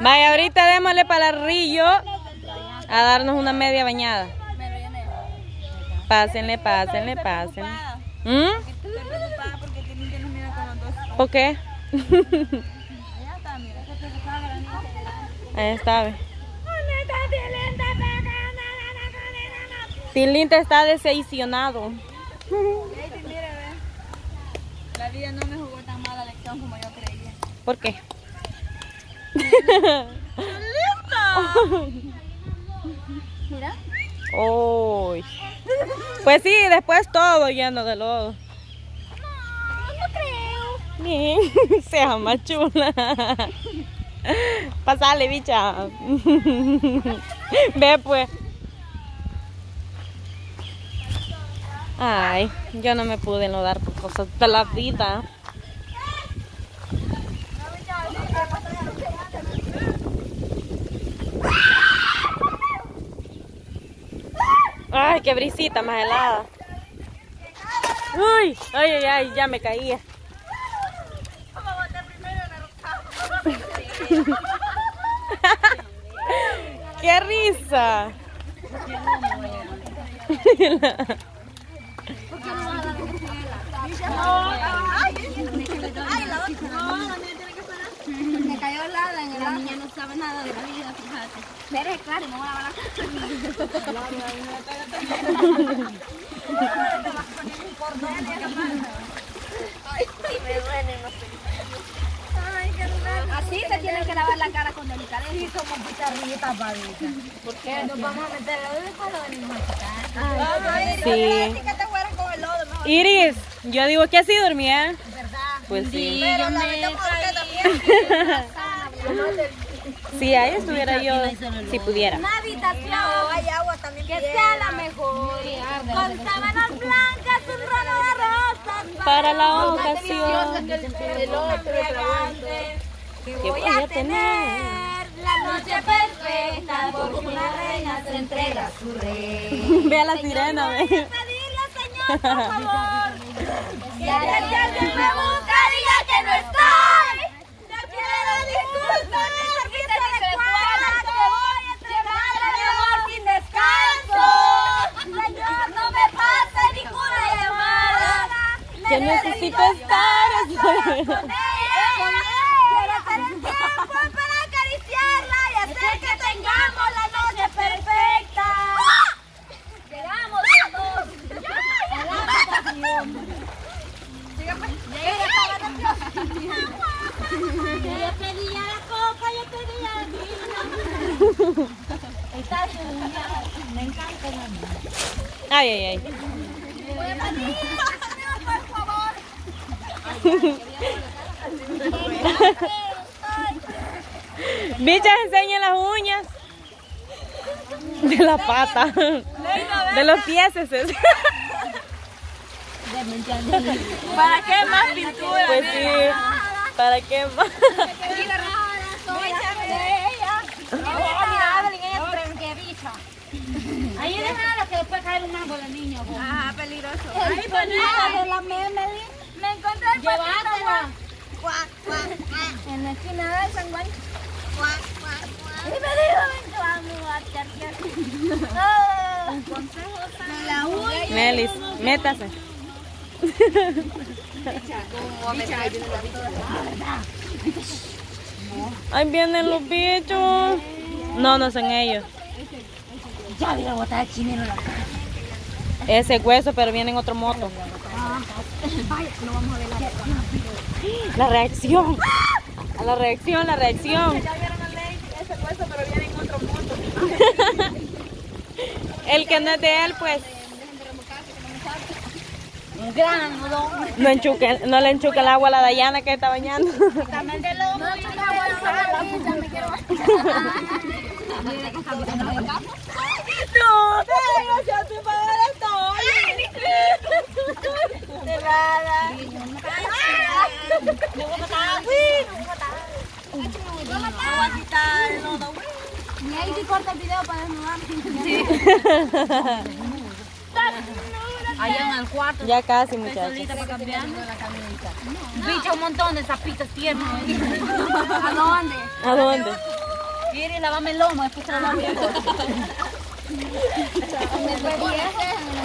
Vaya, ahorita démosle para el río a darnos una media bañada. Pásenle, pásenle, pásenle. ¿Mm? ¿Por qué? Ahí está, ve. Tilinta está decepcionado. La vida no me jugó tan mala lección como yo creía. ¿Por qué? Mira. Uy. Pues sí, después todo lleno de lodo. No creo. Bien, sea más chula. Pasale, bicha. Ve pues. Ay, yo no me pude enlodar por cosas de la vida. Ay, qué brisita más helada. Uy, ay, ay, ay, ya me caía. ¡Qué risa! Me cayó helada en el La niña no sabe nada de la vida, fíjate. Pero claro, no va a lavar Así se tiene que lavar la cara con delicadeza. Sí, somos babita. ¿Por qué? Nos vamos a meter el dedo y cuando venimos a quitar. Sí. ¿No? Iris, yo digo que así dormía. ¿Verdad? Pues sí. Pero la metemos a usted también. Si ahí estuviera yo, si pudiera. Una habitación. hay agua también. Que sea la mejor. Con sábanas blancas, un ramo de rosas. Para la ocasión El otro que que voy a tener. La noche perfecta, porque una reina se entrega a su rey. Ve a la sirena, ve. Por favor. Si alguien me busca, diga que no estoy. No quiero disculpas, ni servicio de cuarto. Voy a entregarle mi amor sin descanso. Señor, no me pase ninguna llamada. Que necesito estar. Con ella. Quiero hacer el tiempo para acariciarla y hacer que tengamos la noche perfecta. Llegamos los dos. A la habitación. Yo pedía la copa, yo pedía el vino. Está Me encanta la niña. Ay, ay. Bichas, enseñen las uñas. De la pata. De los pies. ¿Para qué más pintura? Pues sí. ¿Para qué más? Ahí déjala que después cae un árbol de niño. Ajá, peligroso. Ahí de la Memeli. Me encontré el Llévatela. En la esquina del San Juan. Y me dijo, ven, vamos a charquear. Un consejo de la uña. Melis, métase. Ahí vienen los bichos. No, no son ellos. Ya voy a botar el chinero en la cara. Ese hueso, pero viene en otro moto. Vaya, lo vamos a ver la reacción. A la reacción, la reacción. Ya vieron a Ley, ese hueso, pero viene en otro mundo. El que no es de él, pues Un gran no, enchuque, no le enchuque el agua a la Dayana que está bañando. También de lo a me quiero No, gracias, tu padre estoy. De nada. Me voy a matar. Me voy a matar. Me voy a quitar el lodo, güey. Y ahí sí corta el video para desnudar. Allá en el cuarto. Ya casi, muchachos. Solita para la. Bicho, un montón de zapitos tiene. ¿A dónde? ¿A dónde? Quiere lavarme el lomo, después lo lavo el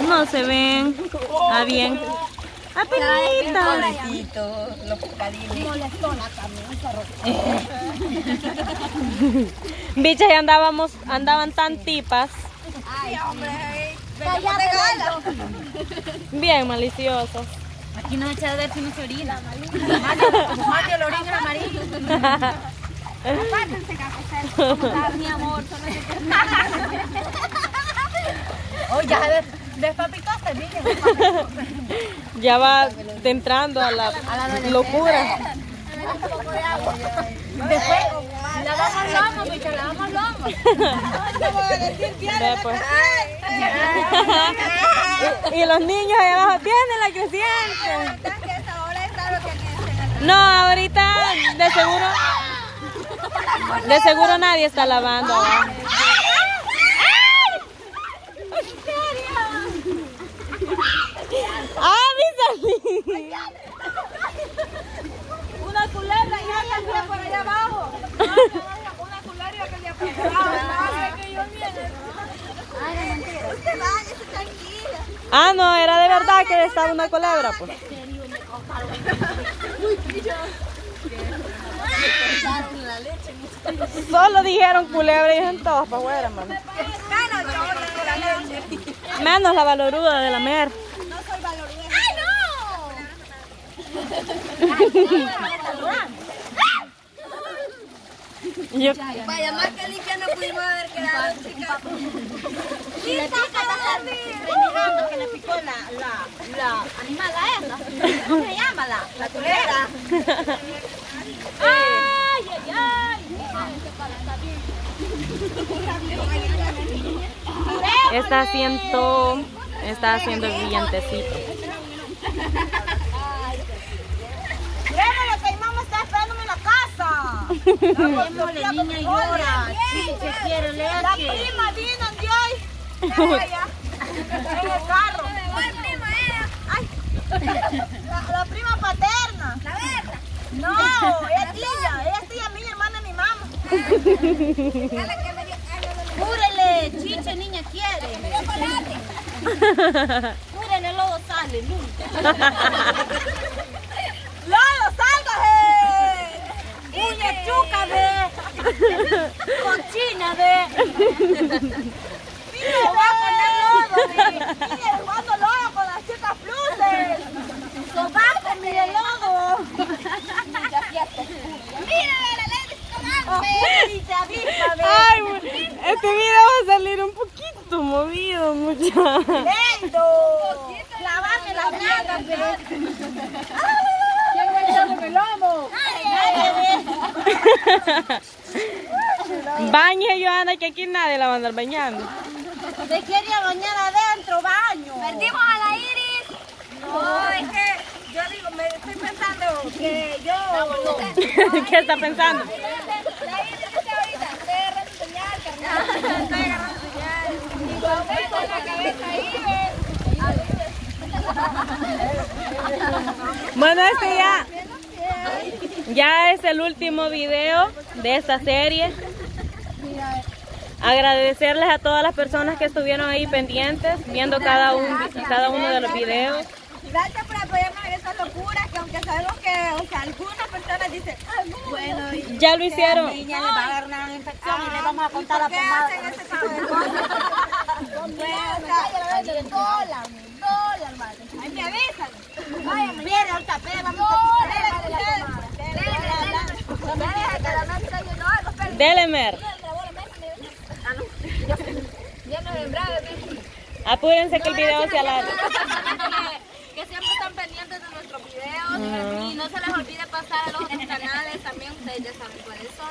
No se ven. Ah, bien. Apenita. Pobrecito, los cocadines. Bichas, ya andábamos, andaban tan tipas. Cállate, galo. Bien maliciosos. Aquí no echa de ver si no se orina. Mate el orín era amarillo. Apártense, café. Mi amor, solo Oh, ya de, despapicaste, miren. Ya va entrando a la locura. Después, lavamos lomo, bicho, lavamos lomo. Ve, pues. y, los niños ahí abajo tienen la creciente. No, ahorita de seguro, de seguro nadie está lavando. ¡Ah, mi salí! Una culebra ya también por allá abajo. Una culebra que ya por allá abajo. que yo viene. Ay, no mentira. Usted váyase tranquila. Ah, no, era que estaba una culebra, pues. Solo dijeron culebra y dijeron todos para afuera, mano. Menos la valoruda de la mer. No soy valoruda. ¡Ay, Yo, no! Vaya, más que limpia no pudimos haber quedado, chicas. ¡Chica, Renegando que le picó la, la, la animada esa. ¿Cómo se llama la? La culebra. Ay, ay, ay. está haciendo, está haciendo el vientecito. Mira lo que mi mamá está esperándome en la casa. Niña, llora. Sí, se quiere La prima vino de hoy. En el carro. ¿Cuál prima era? Ay. La, la prima paterna. La verdad. No, ella es tía. Ella es tía mía, hermana mi mamá. Púrele, chiche, niña, quiere. Púrele, lodo sale, nunca. ¡Lolo, sálgase! Uña chuca, ve. Cochina, ve. ¡Mira, va a poner lodo! ¡Mira, jugando lodo con las chicas fluses! Sobaste, mire, lodo. ¡Mira, la ley Y se avisa, ve. Ay, mu- este video va a salir un poquito movido, muchachos. ¡Lento! Lavame las nalgas. ¿Quién me echó el lomo? Bañe, Joana, que aquí nadie la va a andar bañando. Se quería bañar adentro, baño. Perdimos a la Iris. No, es que yo digo, me estoy pensando que yo. ¿Qué está pensando? La Iris está ahorita, estoy agarrando señal, carnal. Estoy agarrando señal. Y con esto en la cabeza ahí, Bueno, este ya, ya es el último video de esta serie. Agradecerles a todas las personas que estuvieron ahí pendientes, viendo cada, un, cada uno de los videos. Gracias por apoyarnos en estas locuras, que aunque sabemos que, o sea, algunas personas dicen, bueno, y Ya lo hicieron. Niña, le va a agarrar una infección y le vamos a ¿y contar por la qué pomada. hacen ese dólar, dólar, madre. Ahí me avisan. Vaya, Viene ahorita, espera, vamos a Dele, Mer. Apúrense que el video se alarga. que siempre están pendientes de nuestros videos y no se les olvide pasar a los otros canales también, ustedes ya saben cuáles son.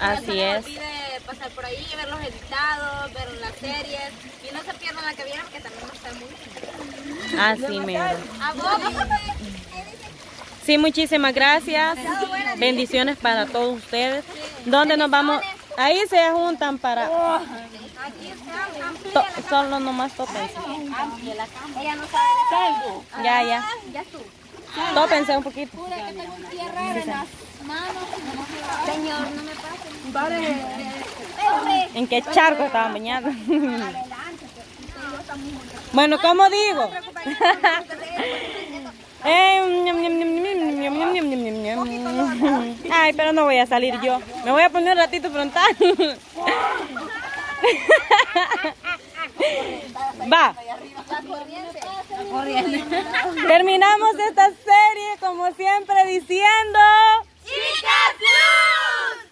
Así no se les es. olvide pasar por ahí, ver los editados, ver las series y no se pierdan la que viene porque también va a estar muy linda. Así mero. A vos, Sí, muchísimas gracias. Bendiciones para todos ustedes. ¿Dónde nos vamos? Ahí se juntan para... To- solo nomás tópense. Ella no sabe. Ya, ya. Ya tú. Tópense un poquito. En. Señor, no me pasen. Vale. ¿En qué charco estaban bañados? Bueno, ¿cómo digo? Ay, pero no voy a salir yo. Me voy a poner un ratito frontal. Va. Terminamos esta serie como siempre diciendo... ¡Chicas!